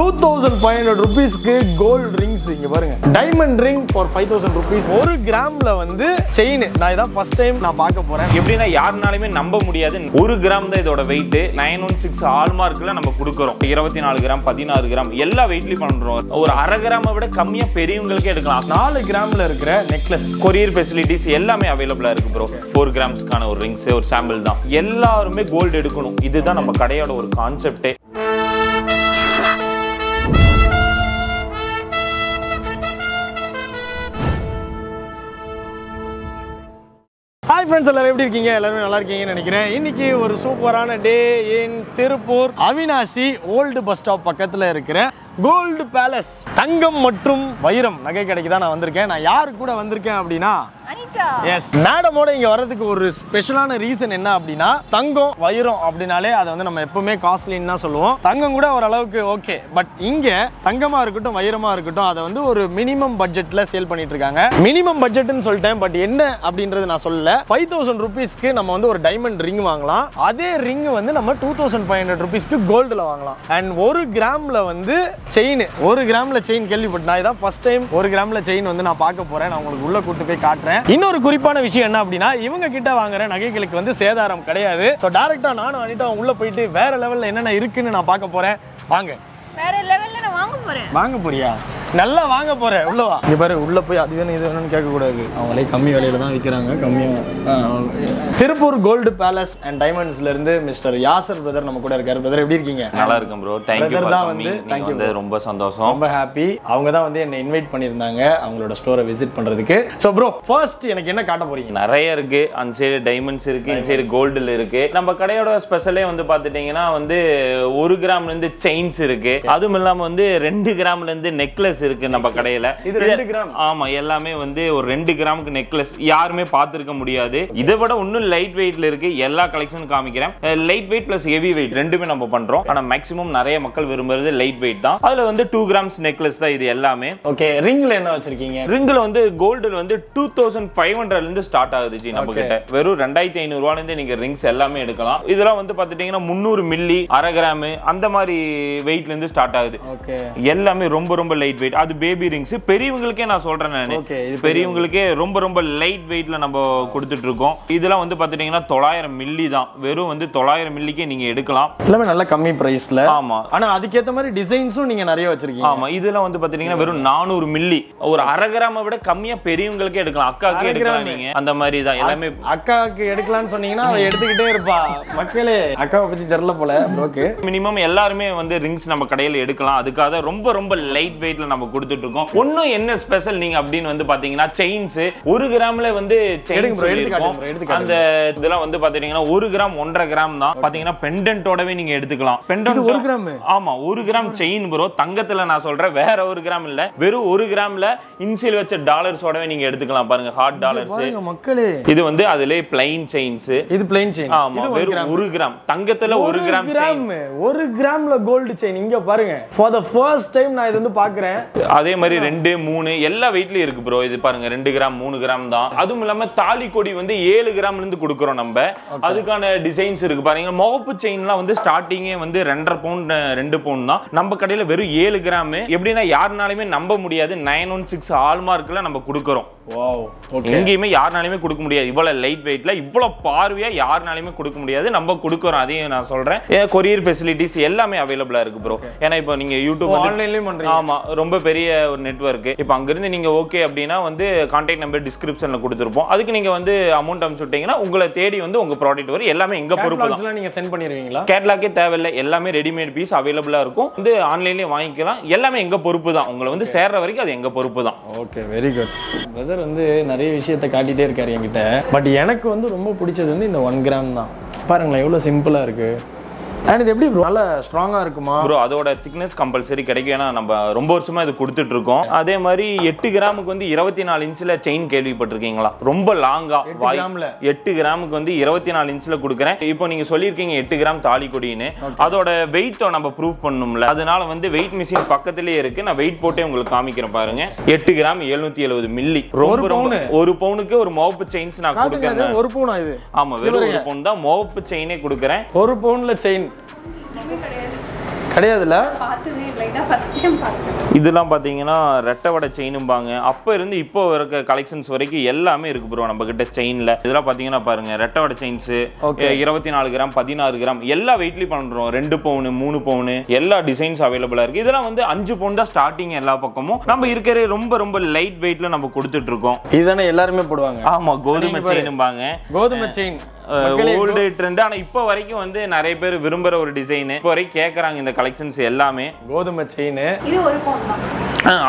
Two thousand five hundred ருபீஸ்க்கு gold rings இங்க பாருங்க. Diamond ring for five thousand rupees ஒரு கிராம்ல வந்து செயின் நான் இதான் ஃபர்ஸ்ட் டைம் நான் பார்க்க போறேன். எப்படின்னா யாருனாலுமே நம்ப முடியாது. ஒரு கிராம் தான் இதோட வெயிட் நைன் ஒன் சிக்ஸ் ஹால்மார்க்ல நம்ம கொடுக்குறோம். இருபத்தி நாலு கிராம் பதினாறு கிராம் எல்லா வெயிட்லயும் பண்றோம். ஒரு அரை கிராமை விட கம்மியா பெரியவங்களுக்கே எடுக்கலாம். நாலு கிராம்ல இருக்கிற நெக்லஸ் கொரியர் ஃபெசிலிட்டிஸ் எல்லாமே அவைலபிளா இருக்கு ப்ரோ ஃபோர் கிராம்ஸ்க்கான ஒரு ரிங்ஸ் ஒரு சாம்பிள் தான். எல்லாருமே கோல்டு எடுக்கணும். இதுதான் நம்ம கடையோட ஒரு கான்செப்டே ஃப்ரெண்ட்ஸ் எல்லாரும் எப்படி இருக்கீங்க? எல்லாருமே நல்லா இருக்கீங்கன்னு நினைக்கிறேன். இன்னைக்கு ஒரு சூப்பரான day in Tiruppur. Avinashi old bus stop பக்கத்தில் இருக்கிற கோல்டு பேலஸ். தங்கம் மற்றும் வைரம் நகை கடைக்கு தான் நான் வந்திருக்கேன். நான் யாரு கூட வந்திருக்கேன் அப்படின்னா எஸ் மேடமோட இங்க வர்றதுக்கு ஒரு ஸ்பெஷலான ரீசன் என்ன அப்படின்னா தங்கம் வைரம் அப்படின்னாலே அதை வந்து நம்ம எப்பவுமே காஸ்ட்லின்னு தான் சொல்லுவோம். தங்கம் கூட ஓரளவுக்கு ஓகே பட் இங்க தங்கமா இருக்கட்டும் வைரமா இருக்கட்டும் அதை வந்து ஒரு மினிமம் பட்ஜெட்ல சேல் பண்ணிட்டு இருக்காங்க. மினிமம் பட்ஜெட்னு சொல்லிட்டேன் பட் என்ன அப்படின்றது நான் சொல்லல. ஃபைவ் தௌசண்ட் ருபீஸ்க்கு நம்ம வந்து ஒரு டைமண்ட் ரிங் வாங்கலாம். அதே ரிங் வந்து நம்ம டூ தௌசண்ட் ஃபைவ் ஹண்ட்ரட் ருபீஸ்க்கு கோல்டில் வாங்கலாம். அண்ட் ஒரு கிராம்ல வந்து செயின். ஒரு கிராம்ல செயின் கேள்விப்பட்டேன் நான் இதான் ஃபர்ஸ்ட் டைம் ஒரு கிராம்ல செயின் வந்து நான் பார்க்க போறேன். நான் உங்களுக்கு உள்ள கூட்டு போய் காட்டுறேன். இன்னொரு குறிப்பான விஷயம் என்ன அப்படின்னா இவங்க கிட்ட வாங்குற நகைகளுக்கு வந்து சேதாரம் கிடையாது. ஸோ டேரக்டா நானும் அனிதா உள்ள போயிட்டு வேற லெவல்ல என்னென்ன இருக்குன்னு நான் பார்க்க போறேன். வாங்க. வேற லெவல்ல நான் வாங்க போறேன். வாங்க போறியா? நல்லா வாங்க போறேன் உள்ள வா. இங்க பாரு உள்ள போய் அது வேணும் இது வேணும்னு கேட்க கூடாது அவங்களே கம்மி விலையில தான் விற்கிறாங்க கம்மியா திருப்பூர் கோல்டு பேலஸ் அண்ட் டைமண்ட்ஸ்ல இருந்து மிஸ்டர் யாசர் பிரதர் நம்ம கூட இருக்காரு. பிரதர் எப்படி இருக்கீங்க? நல்லா இருக்கும் ப்ரோ தேங்க்யூ தான் வந்து, you வந்து ரொம்ப சந்தோஷம். ரொம்ப ஹாப்பி அவங்க தான் வந்து என்னை இன்வைட் பண்ணியிருந்தாங்க அவங்களோட ஸ்டோரை விசிட் பண்றதுக்கு. ஸோ ப்ரோ ஃபர்ஸ்ட் எனக்கு என்ன காட்ட போறீங்க? நிறைய இருக்கு. அந்த சைடு டைமண்ட்ஸ் இருக்கு இந்த சைடு கோல்டுல இருக்கு. நம்ம கடையோட ஸ்பெஷலே வந்து பாத்துட்டீங்கன்னா வந்து ஒரு கிராம்ல இருந்து செயின்ஸ் இருக்கு. அதுவும் இல்லாம வந்து ரெண்டு கிராம்ல இருந்து நெக்லஸ் இருக்கு நம்ம கடையில. இது ரெண்டு கிராம் ஆமா எல்லாமே வந்து ஒரு ரெண்டு கிராமுக்கு நெக்லஸ் யாருமே பார்த்திருக்க முடியாது. இதை விட இன்னும் லைட் வெயிட்ல இருக்கு. எல்லா கலெக்ஷனும் காமிக்கிறேன். Light weight plus heavy weight ரெண்டுமே நம்ம பண்றோம். ஆனா மேக்ஸிமம் நிறைய மக்கள் விரும்புறது லைட் வெயிட் தான். அதுல வந்து டூ கிராம்ஸ் நெக்லஸ் தான் இது எல்லாமே. ஓகே ரிங்ல என்ன வச்சிருக்கீங்க? ரிங்ல வந்து கோல்டு வந்து டூ தௌசண்ட் ஃபைவ் ஹண்ட்ரட்ல இருந்து ஸ்டார்ட் ஆகுது ஜி நம்ம கிட்ட. வெறும் ரெண்டாயிரத்தி ஐநூறு ரூபாயில இருந்து நீங்க ரிங்ஸ் எல்லாமே எடுக்கலாம். இதெல்லாம் வந்து பாத்துட்டீங்கன்னா முந்நூறு மில்லி அரை கிராம் அந்த மாதிரி வெயிட்ல இருந்து ஸ்டார்ட் ஆகுது. எல்லாமே ரொம்ப ரொம்ப லைட் வெயிட் அது பேபி ரிங்ஸ் பெரியவங்களுக்கே நான் சொல்றேன் நான். பெரியவங்களுக்கே ரொம்ப ரொம்ப லைட் வெயிட்ல நம்ம கொடுத்துட்டு இருக்கோம் இதெல்லாம் வந்து பாத்துட்டீங்கன்னா தொள்ளாயிரம் மில்லி தான். வெறும் வந்து தொள்ளாயிரம் மில்லிக்கே நீங்க எடுக்கலாம். எல்லாமே நல்ல கம்மி பிரைஸ்ல ஆமா. ஆனா அதுக்கேத்த மாதிரி டிசைன்ஸும் நீங்க நிறைய வச்சிருக்கீங்க. ஆமா இதெல்லாம் வந்து பாத்தீங்கன்னா வெறும் நானூறு மில்லி ஒரு அரை கிராமை விட கம்மியா பெரியவங்களுக்கே எடுக்கலாம். அக்காவுக்கு எடுக்கலாம். நீங்க. அந்த மாதிரி தான் எல்லாமே. அக்காவுக்கு எடுக்கலாம்னு சொன்னீங்கன்னா அவ எடுத்துக்கிட்டே இருப்பா. மக்களே அக்காவை பத்தி தெரியல போல மினிமம் எல்லாருமே வந்து ரிங்ஸ் நம்ம கடையில எடுக்கலாம். அதுக்காக ரொம்ப ரொம்ப லைட் வெயிட்ல நம்ம கொடுத்துட்டு இருக்கோம். ஒன்னும் என்ன ஸ்பெஷல் நீங்க அப்படின்னு வந்து பாத்தீங்கன்னா செயின்ஸ் ஒரு கிராம்ல வந்து. அந்த இதெல்லாம் வந்து பாத்தீங்கன்னா ஒரு கிராம் ஒன்றரை கிராம் தான். பாத்தீங்கன்னா பெண்டன்ட்டோடவே நீங்க எடுத்துக்கலாம். பெண்டன்ட் ஒரு கிராம்? ஆமா ஒரு கிராம் செயின் ப்ரோ தங்கத்துல நான் சொல்றேன் வேற ஒரு கிராம் இல்ல. வெறும் ஒரு கிராம்ல இன்சியல் வச்ச டாலர்ஸோடவே நீங்க எடுத்துக்கலாம் பாருங்க ஹார்ட் டாலர்ஸ் மக்களே. இது வந்து அதுலயே பிளைன் செயின்ஸ் இது பிளைன் செயின் ஆமா வெறும் ஒரு கிராம். தங்கத்துல ஒரு கிராம் ஒரு கிராம்ல கோல்டு செயின் இங்க பாருங்க. ஃபார் த ஃபர்ஸ்ட் டைம் நான் இது வந்து பாக்குறேன். அதே மாதிரி ரெண்டு மூணு எல்லா வெயிட்லயும் இருக்கு ப்ரோ இது பாருங்க ரெண்டு கிராம் மூணு கிராம் தான். அதுவும் இல்லாம தாலி கொடி வந்து ஏழு கிராம்ல இருந்து கொடுக்குறோம் நம்ம. அதுக்கான டிசைன்ஸ் இருக்கு பாருங்க. முகப்பு செயின்லாம் வந்து ஸ்டார்டிங்கே வந்து ரெண்டரை பவுண்ட் ரெண்டு பவுண்ட் தான். நம்ம கடையில வெறும் ஏழு கிராம் எப்படின்னா யாருனாலுமே நம்ப முடியாது. நைன் ஒன் சிக்ஸ் ஹால்மார்க்ல நம்ம கொடுக்குறோம். எங்கேயுமே யாருனாலுமே கொடுக்க முடியாது. இவ்வளவு லைட் வெயிட்ல இவ்வளவு பார்வையா யாருனாலுமே கொடுக்க முடியாது. நம்ம கொடுக்குறோம். அதையும் நான் சொல்றேன். கொரியர் ஃபெசிலிட்டிஸ் எல்லாமே அவைலபிளா இருக்கு ப்ரோ ஏன்னா இப்போ நீங்க யூடியூப் ஆன்லைன்லயும் பண்றீங்க. ஆமா ரொம்ப பெரிய ஒரு நெட்வொர்க் இப்போ அங்கிருந்து நீங்க ஓகே அப்படின்னா வந்து கான்டாக்ட் நம்பர் டிஸ்கிரிப்ஷன்ல கொடுத்துருப்போம். அதுக்கு நீங்க வந்து அமௌண்ட் அனுப்பிச்சு விட்டீங்கன்னா உங்களை தேடி வந்து உங்க ப்ராடக்ட் வரும். எல்லாமே எங்க பொறுப்பு தான். கேட்லாக்ஸ்லாம் நீங்க சென்ட் பண்ணிருவீங்களா? கேட்லாக்கே தேவையில்லை. எல்லாமே ரெடிமேட் பீஸ் அவைலபிளா இருக்கும். வந்து ஆன்லைன்லயே வாங்கிக்கலாம். எல்லாமே எங்க பொறுப்பு தான். உங்களை வந்து சேர்ற வரைக்கும் அது எங்க பொறுப்பு தான். ஓகே வெரி குட் பிரதர் வந்து நிறைய விஷயத்த காட்டிட்டே இருக்காரு என்கிட்ட. பட் எனக்கு வந்து ரொம்ப பிடிச்சது வந்து இந்த ஒன் கிராம் தான். பாருங்களேன் எவ்வளோ சிம்பிளாக இருக்கு. அண்ட் இது எப்படி? நல்லா ஸ்ட்ராங்காக இருக்குமா? ப்ரோ அதோட திக்னஸ் கம்பல்சரி கிடைக்கும். ஏன்னா நம்ம ரொம்ப வருஷமா இது கொடுத்துட்டு இருக்கோம். அதே மாதிரி எட்டு கிராமுக்கு வந்து இருபத்தி நாலு இன்ச்சில் செயின் கேள்விப்பட்டிருக்கீங்களா? ரொம்ப லாங்கா எட்டு கிராம்ல? எட்டு கிராமுக்கு வந்து இருபத்தி நாலு இன்ச்சில் கொடுக்குறேன். இப்போ நீங்க சொல்லியிருக்கீங்க எட்டு கிராம் தாலி கொடின்னு அதோட வெயிட்டை நம்ம ப்ரூவ் பண்ணணும்ல அதனால வந்து வெயிட் மிஷின் பக்கத்துலயே இருக்கு. நான் வெயிட் போட்டே உங்களுக்கு காமிக்கிறேன் பாருங்க. எட்டு கிராம் எழுநூத்தி எழுபது மில்லி ரொம்ப ரொம்ப? ஒரு பவுனுக்கு ஒரு மோப்பு செயின்ஸ் நான் கொடுக்குறேன். ஒரு பவுனா இது. ஆமா வெறும் ஒரு பவுன் தான். மோப்பு செயினே கொடுக்குறேன். ஒரு பவுன்ல செயின் கிடையாதுல்ல பார்த்ததே பார்க்குறேன் இதெல்லாம் பார்த்தீங்கன்னா ரெட்டை வடை செயினும்பாங்க. அப்போ இருந்து இப்போ இருக்க கலெக்ஷன்ஸ் வரைக்கும் எல்லாமே இருக்கு ப்ரோ நம்ம கிட்ட செயின்ல இதெல்லாம் பார்த்தீங்கன்னா பாருங்க ரெட்டை வடை செயின்ஸ் Okay. இருபத்தி நாலு கிராம் பதினாறு கிராம் எல்லா வெயிட்லயும் பண்றோம் ரெண்டு பவுனு மூணு பவுனு எல்லா டிசைன்ஸ் அவைலபிளா இருக்கு. இதெல்லாம் வந்து அஞ்சு பவுன் தான் ஸ்டார்டிங் எல்லா பக்கமும். நம்ம இருக்கிற ரொம்ப ரொம்ப லைட் வெயிட்ல நம்ம கொடுத்துட்டு இருக்கோம். இதுதானே எல்லாருமே போடுவாங்க. ஆமா கோதுமை. செயினும்பாங்க கோதுமை செயின் ஓல்டு ட்ரெண்ட் ஆனா இப்போ வரைக்கும் வந்து நிறைய பேர் விரும்புற ஒரு டிசைன் இப்போ வரைக்கும் கேட்கறாங்க இந்த கலெக்ஷன்ஸ் எல்லாமே கோதுமை செயின் இது ஒரு பவுன் தான்.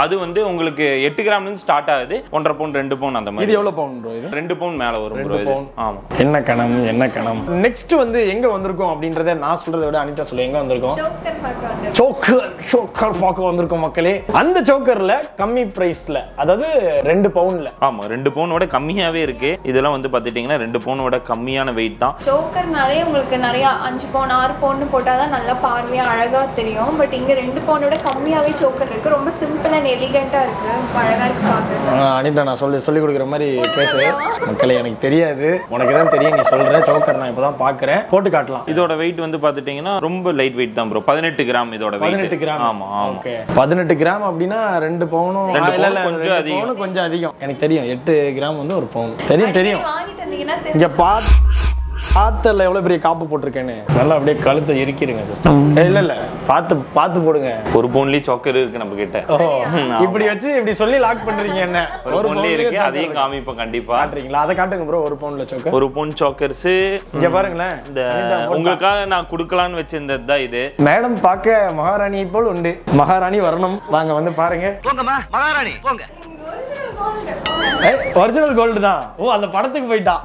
அது வந்து உங்களுக்கு எட்டு கிராம்ல இருந்து ஸ்டார்ட் ஆகுது. ஒன்றரை பவுன் ரெண்டு பவுன் அந்த இது மாதிரி எவ்வளவு பவுன் ப்ரோ இது? ரெண்டு பவுன் மேல வரும் ப்ரோ இது. பவுன். ஆமா. என்ன கணம் என்ன கணம்? நெக்ஸ்ட் வந்து எங்க வந்திருக்கோம் அப்படின்றத நான் சொல்றதை விட அனிதா சொல்லு. எங்க வந்திருக்கோம்? சோக்கர் சோக்கர் சோக்கர் பார்க்க வந்திருக்கோம் மக்களே. அந்த சோக்கர்ல கம்மி பிரைஸ்ல அதாவது ரெண்டு பவுன்ல ஆமா ரெண்டு பவுனோட கம்மியாவே இருக்கு. இதெல்லாம் வந்து பாத்துட்டீங்கன்னா ரெண்டு பவுனோட கம்மியான வெயிட் தான். சோக்கர்னாலே உங்களுக்கு நிறைய அஞ்சு பவுன் ஆறு பவுன் போட்டால் தான் நல்லா பார்வையா அழகா தெரியும். பட் இங்க ரெண்டு பவுனோட கம்மியாவே சோக்கர் இருக்கு. ரொம்ப சிம்பிள் அண்ட் எலிகண்டா இருக்கு. ரொம்ப அழகா இருக்கு பார்க்க ஆ, அனிதா நான் சொல்லி சொல்லி கொடுக்குற மாதிரி பேசு. மக்களே எனக்கு தெரியாது. உனக்கு தான் தெரியும் நீ சொல்ற சோக்கர் நான் இப்பதான் பாக்குறேன் போட்டு காட்டலாம். இதோட வெயிட் வந்து பாத்துட்டீங்கன்னா ரொம்ப லைட் வெயிட் தான் ப்ரோ பதினெட்டு கிராம் இதோட பதினெட்டு கிராம் ஆமா ஆமா. ஓகே பதினெட்டு கிராம் அப்படின்னா ரெண்டு பவுனும் கொஞ்சம் அதிகம். பவுனும் கொஞ்சம் அதிகம். எனக்கு தெரியும் எட்டு கிராம் வந்து ஒரு பவுன் தெரியும் தெரியும். இங்க தெரியும் பாத் பாத்தல எவ்வளவு பெரிய காப்பு போட்டிருக்கேன்னு. நல்லா அப்படியே கழுத்தை இறுக்கிருங்க சிஸ்டர் இல்ல இல்ல. பார்த்து பார்த்து போடுங்க. ஒரு பவுன்லயே சாக்கர் இருக்கு நம்ம கிட்ட இப்படி வச்சு இப்படி சொல்லி லாக் பண்றீங்க என்ன? ஒரு பவுன்லயே இருக்கு அதையும். காமிப்போம் கண்டிப்பா. காட்டுறீங்களா? அதை காட்டுங்க ப்ரோ ஒரு பவுன்ல சோக்கர் ஒரு பவுன் சாக்கர்ஸ் இங்க பாருங்களேன். இந்த உங்களுக்காக நான் கொடுக்கலான்னு வச்சிருந்தது தான் இது. மேடம் பார்க்க மகாராணி போல் உண்டு. மகாராணி வரணும். வாங்க வந்து பாருங்க. போங்கம்மா மகாராணி போங்க. ஒரிஜினல் கோல்டு தான். ஓ அந்த படத்துக்கு போயிட்டா.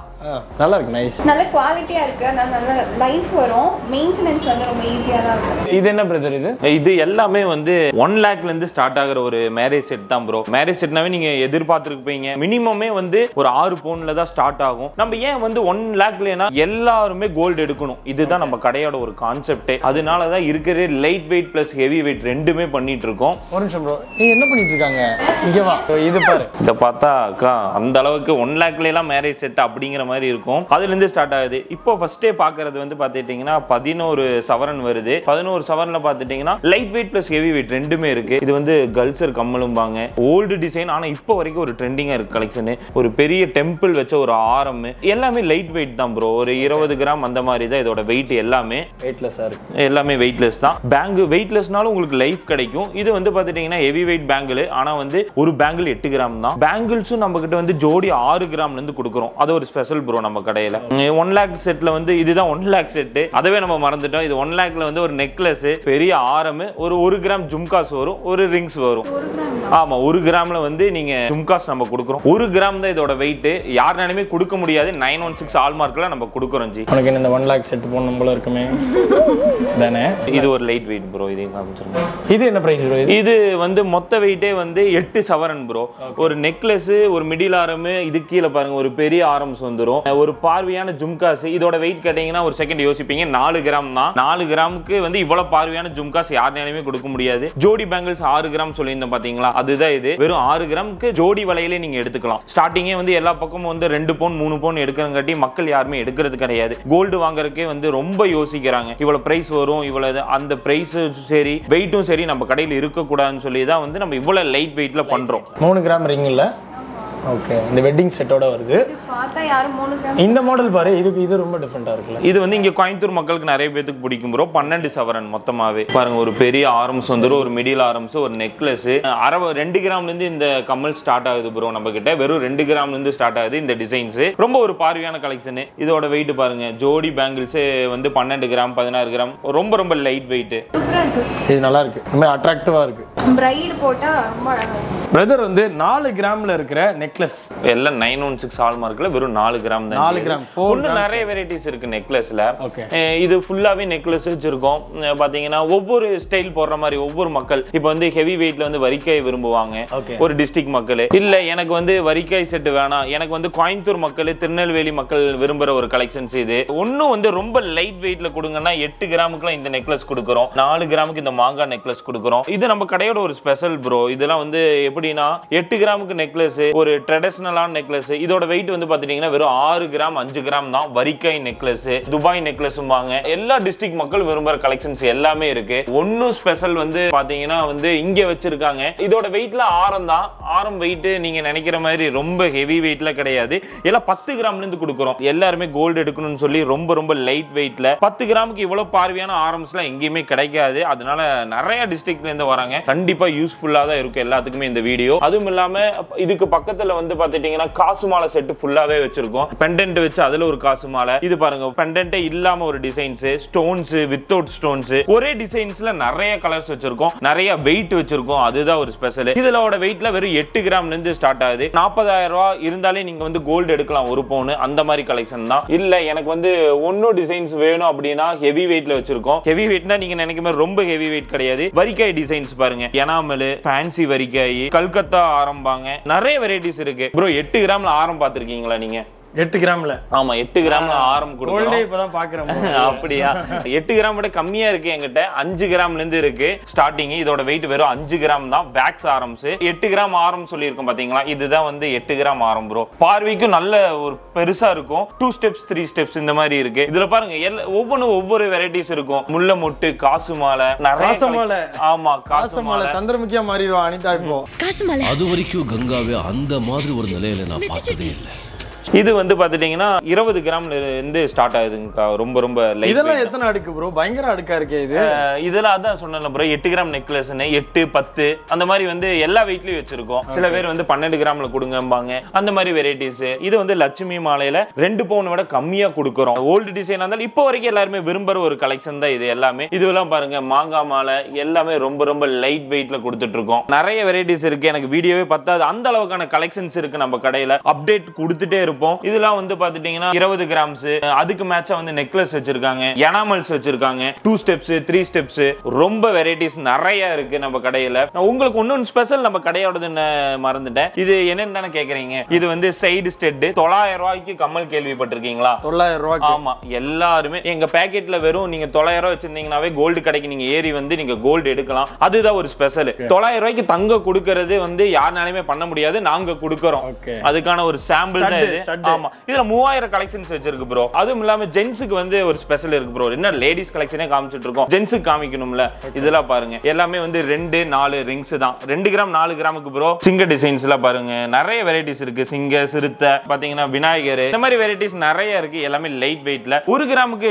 நல்லா இருக்கு நைஸ் நல்ல குவாலிட்டியா இருக்கு. நல்ல லைஃப் வரும். மெயின்டெனன்ஸ் வந்து ரொம்ப ஈஸியா தான் இருக்கும். இது என்ன பிரதர் இது? இது எல்லாமே வந்து ஒன் லேக்ல இருந்து ஸ்டார்ட் ஆகுற ஒரு மேரேஜ் செட் தான் ப்ரோ மேரேஜ் செட்னாவே நீங்க எதிர்பார்த்துருப்பீங்க. மினிமமே வந்து ஒரு ஆறு பவுன்ல தான் ஸ்டார்ட் ஆகும். நம்ம ஏன் வந்து ஒன் லேக்லனா எல்லாருமே கோல்டு எடுக்கணும். இதுதான் நம்ம கடையோட ஒரு கான்செப்ட் அதனால தான் இருக்கிற light weight plus heavy weight ரெண்டுமே பண்ணிட்டு இருக்கோம். ஒரு நிமிஷம் ப்ரோ நீங்க என்ன பண்ணிட்டு இருக்காங்க? இங்க வா. இது பாரு. இதை பார்த்தா அக்கா அந்த அளவுக்கு ஒன் லேக்ல எல்லாம் மேரேஜ் செட் அப்படிங்கிற மாதிரி இருக்கும். அதுல இருந்து ஸ்டார்ட் ஆகுது. இப்போ ஃபர்ஸ்டே பாக்குறது வந்து பாத்துட்டீங்கன்னா பதினோரு சவரன் வருது. பதினோரு சவரன்ல பாத்துட்டீங்கன்னா light weight plus heavy weight ரெண்டுமே இருக்கு. இது வந்து கல்சர் கம்மலும்பாங்க. ஓல்டு டிசைன் ஆனா இப்போ வரைக்கும் ஒரு ட்ரெண்டிங்கா இருக்கு கலெக்ஷன் ஒரு பெரிய டெம்பிள் வச்ச ஒரு ஆரம். எல்லாமே லைட் வெயிட் தான் ப்ரோ ஒரு இருபது கிராம் அந்த மாதிரி தான் இதோட வெயிட் எல்லாமே. வெயிட்லெஸ்ஸா இருக்கு. எல்லாமே வெயிட்லெஸ் தான். பேங்க் வெயிட்லெஸ்னாலும் உங்களுக்கு லைஃப் கிடைக்கும். இது வந்து பாத்துட்டீங்கன்னா ஹெவி வெயிட் பேங்கிள் ஆனா வந்து ஒரு பேங்கிள் எட்டு கிராம் தான். பேங்கிள்ஸும் நம்ம கிட்ட வந்து ஜோடி ஆறு கிராம்ல இருந்து கொடுக்குறோம். அது ஒரு ஸ்பெஷல் ப்ரோ நம்ம கடையில. ஒன் லேக் செட்ல வந்து இதுதான் ஒன் லேக் செட் அதவே நம்ம மறந்துட்டோம். இது ஒன் லேக்ல வந்து ஒரு நெக்லஸ் பெரிய ஆரம் ஒரு ஒரு கிராம் ஜும்காஸ் வரும் ஒரு ரிங்ஸ் வரும். ஒரு கிராம் ஆமா ஒரு கிராம்ல வந்து நீங்க ஜும்காஸ் நம்ம கொடுக்குறோம். ஒரு கிராம் தான் இதோட வெயிட் யாருனாலுமே கொடுக்க முடியாது. நைன் ஒன் சிக்ஸ் ஆல்மார்க்ல நம்ம கொடுக்குறோம் ஜி. உனக்கு என்ன இந்த ஒன் லேக் செட் போடணும் போல இருக்குமே? தானே? இது ஒரு லைட் வெயிட் ப்ரோ இதையும் காமிச்சிருக்கோம் இது என்ன பிரைஸ் ப்ரோ இது? வந்து மொத்த வெயிட்டே வந்து எட்டு சவரன் ப்ரோ ஒரு நெக்லஸ் ஒரு மிடில் ஆரம் இது கீழே பாருங்க ஒரு பெரிய ஆரம்ஸ் வந்துரும் ஒரு பார்வையான ஜும்காஸ் இதோட வெயிட் கேட்டீங்கன்னா ஒரு செகண்ட் யோசிப்பீங்க. நாலு கிராம் தான். நாலு கிராமுக்கு வந்து இவ்வளவு பார்வையான ஜும்காஸ் யாருனாலுமே கொடுக்க முடியாது. ஜோடி பேங்கிள்ஸ் ஆறு கிராம் சொல்லியிருந்தோம் பாத்தீங்களா? அதுதான் இது. வெறும் ஆறு கிராமுக்கு ஜோடி வலையிலே நீங்க எடுத்துக்கலாம். ஸ்டார்டிங்கே வந்து எல்லா பக்கமும் வந்து ரெண்டு பவுன் மூணு பவுன் எடுக்கிறங்காட்டி மக்கள் யாருமே எடுக்கிறது கிடையாது. கோல்டு வாங்குறதுக்கே வந்து ரொம்ப யோசிக்கிறாங்க. இவ்வளவு பிரைஸ் வரும் இவ்வளவு அந்த பிரைஸ் சரி வெயிட்டும் சரி நம்ம கடையில் இருக்கக்கூடாதுன்னு சொல்லி தான் வந்து நம்ம இவ்வளவு லைட் வெயிட்ல பண்றோம். மூணு கிராம் ரிங் ஓகே. இந்த வெட்டிங் செட்டோட வருது. இது பார்த்தா யாரும் மூணு கிராம் இந்த மாடல் பாரு இதுக்கு இது ரொம்ப டிஃப்ரெண்டா இருக்குல்ல. இது வந்து இங்க கோயம்புத்தூர் மக்களுக்கு நிறைய பேத்துக்கு பிடிக்கும் ப்ரோ பன்னெண்டு சவரன் மொத்தமாவே. பாருங்க ஒரு பெரிய ஆரம்ஸ் வந்துடும் ஒரு மிடில் ஆரம்ஸ் ஒரு நெக்லஸ் அரை ரெண்டு கிராம்ல இருந்து இந்த கம்மல் ஸ்டார்ட் ஆகுது ப்ரோ நம்ம கிட்ட வெறும் ரெண்டு கிராம்ல இருந்து ஸ்டார்ட் ஆகுது இந்த டிசைன்ஸ் ரொம்ப ஒரு பார்வையான கலெக்ஷன் இதோட வெயிட் பாருங்க ஜோடி பேங்கிள்ஸ் வந்து பன்னெண்டு கிராம் பதினாறு கிராம். ரொம்ப ரொம்ப லைட் வெயிட் சூப்பரா இருக்கு. இது நல்லா இருக்கு. ரொம்ப அட்ராக்டிவா இருக்கு. பிரைடு போட்டா ரொம்ப அழகா பிரதர் வந்து நாலு கிராம்ல இருக்கிற நெக்லஸ் எல்லாம் நைன் ஒன் சிக்ஸ் ஹால்மார்க்ல வெறும் நாலு கிராம் தான் நாலு. கிராம், இன்னும் நிறைய வெரைட்டிஸ் இருக்கு நெக்லஸ்ல. இது ஃபுல்லாவே நெக்லஸ் வச்சிருக்கோம். பாத்தீங்கன்னா ஒவ்வொரு ஸ்டைல் போடுற மாதிரி ஒவ்வொரு மக்கள் இப்போ வந்து ஹெவி வெயிட்ல வந்து வரிக்காய் விரும்புவாங்க. ஒரு டிஸ்ட்ரிக்ட் மக்கள். இல்ல எனக்கு வந்து வரிக்காய் செட் வேணாம். எனக்கு வந்து கோயம்புத்தூர் மக்கள் திருநெல்வேலி மக்கள் விரும்புற ஒரு கலெக்ஷன்ஸ் இது. ஒன்னும் வந்து ரொம்ப லைட் வெயிட்ல கொடுங்கன்னா எட்டு கிராமுக்குலாம் இந்த நெக்லஸ் கொடுக்குறோம். நாலு கிராமுக்கு இந்த மாங்காய் நெக்லஸ் கொடுக்குறோம். இது நம்ம கடையோட ஒரு ஸ்பெஷல் ப்ரோ இதெல்லாம் வந்து அப்படின்னா எட்டு கிராமுக்கு நெக்லஸ் ஒரு ட்ரெடிஷ்னலான நெக்லஸ் இதோட வெயிட் வந்து பாத்துட்டீங்கன்னா வெறும் ஆறு கிராம் அஞ்சு கிராம் தான். வரிக்காய் நெக்லஸ் துபாய் நெக்லஸும்பாங்க எல்லா டிஸ்ட்ரிக்ட் மக்கள் விரும்புற கலெக்ஷன்ஸ் எல்லாமே இருக்கு. ஒன்னும் ஸ்பெஷல் வந்து பாத்தீங்கன்னா வந்து இங்க வச்சிருக்காங்க. இதோட வெயிட்ல ஆரம் தான். ஆரம் வெயிட் நீங்க நினைக்கிற மாதிரி ரொம்ப ஹெவி வெயிட்ல கிடையாது. எல்லாம் பத்து கிராம்ல இருந்து கொடுக்குறோம். எல்லாருமே கோல்டு எடுக்கணும்னு சொல்லி ரொம்ப ரொம்ப லைட் வெயிட்ல பத்து கிராமுக்கு இவ்வளவு பார்வையான ஆரம்ஸ் எல்லாம் எங்கேயுமே கிடைக்காது. அதனால நிறைய டிஸ்ட்ரிக்ட்ல இருந்து வராங்க. கண்டிப்பா யூஸ்ஃபுல்லா தான் இருக்கும். எல்லாத்துக்குமே இந்த வீடியோ அதுவும் இல்லாம இதுக்கு பக்கத்துல வந்து பாத்துட்டீங்கன்னா காசு மாலை செட்டு ஃபுல்லாவே வச்சிருக்கோம். பெண்டன்ட் வச்சு அதுல ஒரு காசு மாலை. இது பாருங்க பெண்டன்ட்டே இல்லாம ஒரு டிசைன்ஸ் ஸ்டோன்ஸ் வித்தவுட் ஸ்டோன்ஸ் ஒரே டிசைன்ஸ்ல நிறைய கலர்ஸ் வச்சிருக்கோம். நிறைய வெயிட் வச்சிருக்கோம். அதுதான் ஒரு ஸ்பெஷல் இதுலோட வெயிட்ல வெறும் எட்டு கிராம்ல இருந்து ஸ்டார்ட் ஆகுது. நாற்பதாயிரம் ரூபாய் இருந்தாலே நீங்க வந்து கோல்டு எடுக்கலாம் ஒரு பவுன் அந்த மாதிரி கலெக்ஷன் தான். இல்ல எனக்கு வந்து ஒன்னும் டிசைன்ஸ் வேணும் அப்படின்னா ஹெவி வெயிட்ல வச்சிருக்கோம். ஹெவி வெயிட்னா நீங்க நினைக்கிற ரொம்ப ஹெவி வெயிட் கிடையாது. வரிக்காய் டிசைன்ஸ் பாருங்க. எனாமல் ஃபேன்சி வரிக்காய் கல்கத்தா ஆரம்பாங்க. நிறைய வெரைட்டிஸ் இருக்கு. ப்ரோ எட்டு கிராம்ல ஆரம் பார்த்திருக்கீங்களா நீங்க? எட்டு கிராம்ல. ஆமா எட்டு கிராம்ல ஆரம் கோல்டே கொடுக்குறோம் இப்பதான் பாக்குறேன் அப்படியா? எட்டு கிராம் விட கம்மியா இருக்கு என்கிட்ட. அஞ்சு கிராம்ல இருந்து இருக்கு. ஸ்டார்டிங் இதோட வெயிட் வெறும் அஞ்சு கிராம் தான். வேக்ஸ் ஆரம்ஸ். எட்டு கிராம் ஆரம் சொல்லியிருக்கோம் பாத்தீங்களா? இதுதான் வந்து எட்டு கிராம் ஆரம் ப்ரோ பார்வைக்கும் நல்ல ஒரு பெருசா இருக்கும். டூ ஸ்டெப்ஸ் த்ரீ ஸ்டெப்ஸ் இந்த மாதிரி இருக்கு. இதுல பாருங்க எல்லா ஒவ்வொன்றும் ஒவ்வொரு வெரைட்டிஸ் இருக்கும். முல்லை மொட்டு காசு மாலை காசு மாலை. ஆமா காசு காசமால மாலை. சந்திரமுகியா மாறிடுவான் அனிதா இப்போ. அது வரைக்கும் கங்காவே அந்த மாதிரி ஒரு நிலையில நான் பார்த்ததே இல்லை. இது வந்து பாத்துட்டீங்கன்னா இருபது கிராம்ல இருந்து ஸ்டார்ட் ஆகுதுங்கக்கா. ரொம்ப ரொம்ப இதெல்லாம் எத்தனை அடுக்கு ப்ரோ பயங்கர அடுக்கா இருக்கே இது. இதெல்லாம் அதான் சொன்னேன்ல ப்ரோ எட்டு கிராம் நெக்லஸ்னு எட்டு பத்து அந்த மாதிரி வந்து எல்லா வெயிட்லயும் வச்சிருக்கோம். சில பேர் வந்து பன்னெண்டு கிராம்ல கொடுங்கம்பாங்க. அந்த மாதிரி வெரைட்டிஸ் இது வந்து லட்சுமி மாலையில ரெண்டு பவுன் விட கம்மியா கொடுக்குறோம். ஓல்டு டிசைனா இருந்தாலும் இப்போ வரைக்கும் எல்லாருமே விரும்புற ஒரு கலெக்ஷன் தான் இது எல்லாமே. இதுவெல்லாம் பாருங்க மாங்காய் மாலை எல்லாமே ரொம்ப ரொம்ப லைட் வெயிட்ல கொடுத்துட்டு இருக்கோம் நிறைய வெரைட்டிஸ் இருக்கு. எனக்கு வீடியோவே பத்தாது. அந்த அளவுக்கான கலெக்ஷன்ஸ் இருக்கு நம்ம கடையில. அப்டேட் கொடுத்துட்டே இருப்போம். இதெல்லாம் வந்து பாத்துட்டீங்கன்னா இருபது கிராம்ஸ் அதுக்கு மேட்சா வந்து நெக்லஸ் வச்சிருக்காங்க எனாமல்ஸ் வச்சிருக்காங்க டூ ஸ்டெப்ஸ் த்ரீ ஸ்டெப்ஸ் ரொம்ப வெரைட்டிஸ் நிறைய இருக்கு நம்ம கடையில. உங்களுக்கு இன்னொன்று ஸ்பெஷல் நம்ம கடையோடது மறந்துட்டேன். இது என்னன்னு தானே கேக்குறீங்க? இது வந்து சைடு ஸ்டெட் தொள்ளாயிரம் ரூபாய்க்கு கம்மல் கேள்விப்பட்டிருக்கீங்களா? தொள்ளாயிரம் ரூபாய்க்கு. ஆமா எல்லாருமே. எங்க பேக்கெட்ல வெறும் நீங்க தொள்ளாயிரம் ரூபாய் வச்சிருந்தீங்கன்னாவே கோல்டு கடைக்கு நீங்க ஏறி வந்து நீங்க கோல்டு எடுக்கலாம். அதுதான் ஒரு ஸ்பெஷல் தொள்ளாயிரம் ரூபாய்க்கு தங்க கொடுக்கறது வந்து யாருனாலுமே பண்ண முடியாது நாங்க கொடுக்கறோம். அதுக்கான ஒரு சாம்பிள் தான் இது. ஆமா. இதுல மூவாயிரம் கலெக்ஷன்ஸ் வச்சிருக்கு ப்ரோ அதுவும் இல்லாம ஜென்ஸுக்கு வந்து ஒரு ஸ்பெஷல் இருக்கு ப்ரோ என்ன லேடிஸ் கலெக்ஷனே காமிச்சிட்டு இருக்கோம். ஜென்ஸுக்கு காமிக்கணும்ல. இதெல்லாம் பாருங்க. எல்லாமே வந்து ரெண்டு நாலு ரிங்ஸ் தான். ரெண்டு கிராம் நாலு கிராமுக்கு ப்ரோ சிங்க டிசைன்ஸ் எல்லாம் பாருங்க. நிறைய வெரைட்டிஸ் இருக்கு. சிங்க சிறுத்தை பாத்தீங்கன்னா விநாயகர். இந்த மாதிரி வெரைட்டிஸ் நிறைய இருக்கு. எல்லாமே லைட் வெயிட்ல ஒரு கிராமுக்கு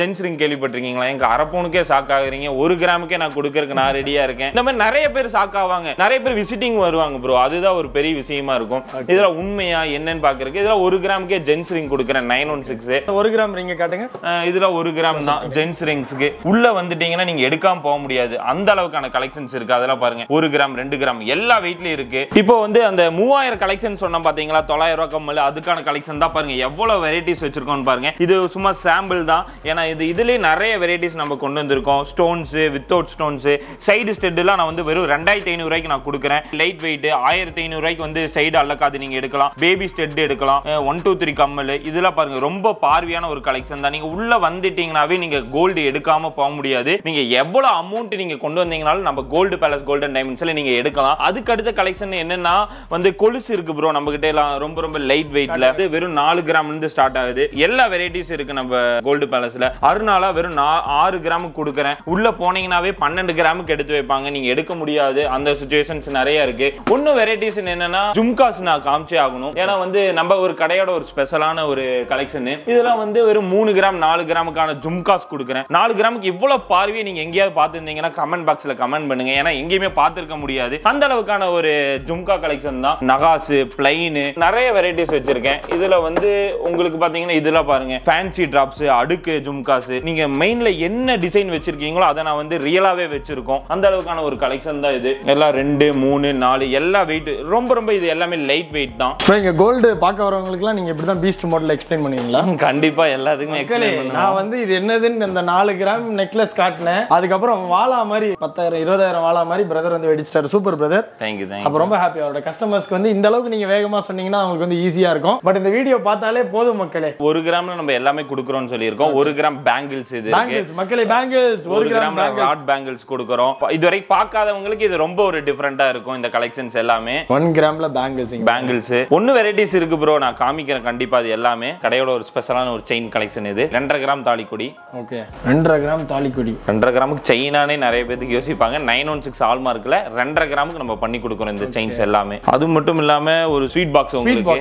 ஜென்ஸ் ரிங் கேள்விப்பட்டிருக்கீங்களா? எங்க அரப்போனுக்கே ஷாக் ஆகுறீங்க. ஒரு கிராமுக்கே நான் கொடுக்கறதுக்கு நான் ரெடியா இருக்கேன். இந்த மாதிரி நிறைய பேர் ஷாக் ஆவாங்க. நிறைய பேர் விசிட்டிங் வருவாங்க ப்ரோ அதுதான் ஒரு பெரிய விஷயமா இருக்கும். இதுல உண்மையா என்னன்னு பாக்குறதுக்கு இதுல ஒரு கிராமுக்கே ஜென்ஸ் ரிங் கொடுக்குறேன் நைன் ஒன் சிக்ஸ் ஒரு கிராம் ரிங்க காட்டுங்க. இதுல ஒரு கிராம் தான் ஜென்ஸ் ரிங்ஸ்க்கு. உள்ள வந்துட்டீங்கன்னா நீங்க எடுக்காம போக முடியாது. அந்த அளவுக்கான கலெக்ஷன்ஸ் இருக்கு. அதெல்லாம் பாருங்க. ஒரு கிராம் ரெண்டு கிராம் எல்லா வெயிட்லயும் இருக்கு. இப்போ வந்து அந்த மூவாயிரம் கலெக்ஷன் சொன்னோம் பாத்தீங்களா? தொள்ளாயிரம் ரூபாய் கம்மல் அதுக்கான கலெக்ஷன் தான் பாருங்க. எவ்வளவு வெரைட்டிஸ் வச்சிருக்கோம்னு பாருங்க. இது சும்மா சாம்பிள் தான். ஏன்னா இது இதுலயே நிறைய வெரைட்டிஸ் நம்ம கொண்டு வந்திருக்கோம். ஸ்டோன்ஸ் வித்தவுட் ஸ்டோன்ஸ் சைடு ஸ்டெட்லாம் நான் வந்து வெறும் ரெண்டாயிரத்தி ஐநூறு ரூபாய்க்கு நான் கொடுக்குறேன். லைட் வெயிட் ஆயிரத்தி ஐநூறு ரூபாய்க்கு வந்து சைடு அல்லக்காது நீங்க எடுக்கலாம். பேபி ஸ்டெட் எடுக்கலாம். ஒன் டூ த்ரீ கம்மல். இதெல்லாம் பாருங்க ரொம்ப பார்வையான ஒரு கலெக்ஷன் தான். நீங்க உள்ள வந்துட்டீங்கனாவே நீங்க கோல்டு எடுக்காம போக முடியாது. நீங்க எவ்வளவு அமௌண்ட் நீங்க கொண்டு வந்தீங்கனாலும் நம்ம கோல்டு பேலஸ் கோல்டன் டைமண்ட்ஸ்ல நீங்க எடுக்கலாம். அதுக்கு அடுத்த கலெக்ஷன் என்னன்னா வந்து கொலுசு இருக்கு ப்ரோ நம்ம கிட்ட எல்லாம் ரொம்ப ரொம்ப லைட் வெயிட்ல வெறும் நாலு கிராம்ல இருந்து ஸ்டார்ட் ஆகுது. எல்லா வெரைட்டிஸ் இருக்கு நம்ம கோல்டு பேலஸ்ல அருணாலா வெறும் ஆறு கிராமுக்கு கொடுக்குறேன். உள்ள போனீங்கன்னாவே பன்னெண்டு கிராமுக்கு எடுத்து வைப்பாங்க. நீங்க எடுக்க முடியாது. அந்த சுச்சுவேஷன்ஸ் நிறைய இருக்கு. ஒன்னும் வெரைட்டிஸ் என்னன்னா ஜும்காஸ் நான் காமிச்சே ஆகணும். ஏன்னா வந்து நம்ம ஒரு கடையோட ஒரு ஸ்பெஷலான ஒரு கலெக்ஷன் இதெல்லாம் வந்து ஒரு மூணு கிராம் நாலு கிராமுக்கான ஜும்காஸ் கொடுக்குறேன். நாலு கிராமுக்கு இவ்வளவு பார்வையை நீங்க எங்கேயாவது பார்த்துருந்தீங்கன்னா கமெண்ட் பாக்ஸ்ல கமெண்ட் பண்ணுங்க. ஏன்னா எங்கேயுமே பார்த்துருக்க முடியாது. அந்த அளவுக்கான ஒரு ஜும்கா கலெக்ஷன் தான். நகாசு பிளைனு நிறைய வெரைட்டிஸ் வச்சிருக்கேன். இதுல வந்து உங்களுக்கு பாத்தீங்கன்னா இதுல பாருங்க. ஃபேன்சி டிராப்ஸ் அடுக்கு ஜும்காஸ் நீங்க மெயின்ல என்ன டிசைன் வச்சிருக்கீங்களோ அதை நான் வந்து ரியலாவே வச்சிருக்கோம். அந்த அளவுக்கான ஒரு கலெக்ஷன் தான் இது. எல்லாம் ரெண்டு மூணு நாலு எல்லா வெயிட் ரொம்ப ரொம்ப இது எல்லாமே லைட் வெயிட் தான் கோல்டு பார்க்க வரவங்களுக்குலாம் நீங்க இப்படி தான் பீஸ்ட் மாடல் எக்ஸ்பிளைன் பண்ணுவீங்களா? கண்டிப்பா எல்லாத்துக்குமே எக்ஸ்பிளைன் நான் வந்து இது என்னதுன்னு இந்த நாலு கிராம் நெக்லஸ் காட்டினேன். அதுக்கப்புறம் வாழா மாதிரி பத்தாயிரம் இருபதாயிரம் வாழா மாதிரி பிரதர் வந்து வெடிச்சிட்டாரு. Super brother thank you thank you அப்ப ரொம்ப ஹாப்பி அவரோட கஸ்டமர்ஸ்க்கு வந்து இந்த அளவுக்கு நீங்க வேகமா சொன்னீங்கன்னா அவங்களுக்கு வந்து ஈஸியா இருக்கும். பட் இந்த வீடியோ பார்த்தாலே போதும் மக்களே. ஒரு கிராம்ல நம்ம எல்லாமே கொடுக்குறோம்னு சொல்லியிருக்கோம். ஒரு கிராம் பேங்கிள்ஸ் இது பேங்கிள்ஸ் மக்களே பேங்கிள்ஸ் ஒரு கிராம் ராட் பேங்கிள்ஸ் கொடுக்குறோம். இதுவரை பார்க்காதவங்களுக்கு இது ரொம்ப ஒரு டிஃப்ரெண்டா இருக்கும் இந்த கலெக்ஷன்ஸ் எல்லாமே. ஒன் கிராம்ல பேங்கிள்ஸ் பேங்கிள்ஸ் ஒன்னு வெரைட்டிஸ் இருக்கு ப்ரோ நான் காமிக்கிறேன் கண்டிப்பா அது எல்லாமே. கடையோட ஒரு ஸ்பெஷலான ஒரு செயின் கலெக்ஷன் இது. ரெண்டரை கிராம் தாலிக்கொடி. ஓகே. ரெண்டரை கிராம் தாலிக்கொடி. ரெண்டரை கிராமுக்கு செயினானே நிறைய பேருக்கு யோசிப்பாங்க. நைன் ஒன் சிக்ஸ் ஹால்மார்க்ல ரெண்டரை கிராமுக்கு நம்ம பண்ணி கொடுக்குறோம் இந்த செயின்ஸ் எல்லாமே. அது மட்டும் இல்லாம ஒரு ஸ்வீட் பாக்ஸ் உங்களுக்கு.